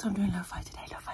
so I'm doing lo-fi today. Lo-fi,